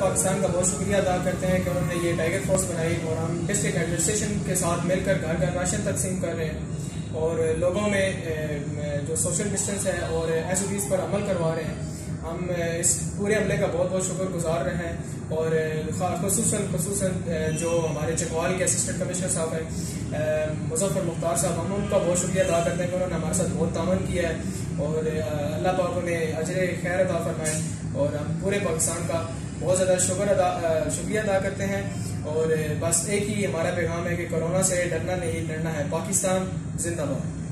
पाकिस्तान का बहुत शुक्रिया अदा करते हैं कि उन्होंने ये टाइगर फोर्स बनाई और हम डिस्ट्रिक्ट एडमिनिस्ट्रेशन के साथ मिलकर घर घर राशन तकसीम कर रहे हैं और लोगों में जो सोशल डिस्टेंस है और एस पर अमल करवा रहे हैं। हम इस पूरे हमले का बहुत बहुत शुक्र गुजार रहे हैं और खसूस खसूस जो हमारे चकवाल के असिस्टेंट कमिश्नर साहब हैं मुजफ्फर मुख्तार साहब, हम उनका बहुत शुक्रिया अदा करते हैं कि उन्होंने हमारे साथ बहुत तामन किया है। और अल्लाह पाक ने अजर खैर अदा फरमाए और हम पूरे पाकिस्तान का बहुत ज़्यादा शुक्र अदा शुक्रिया अदा करते हैं। और, बस एक ही हमारा पैगाम है कि कोरोना से डरना नहीं, डरना है। पाकिस्तान जिंदाबाद।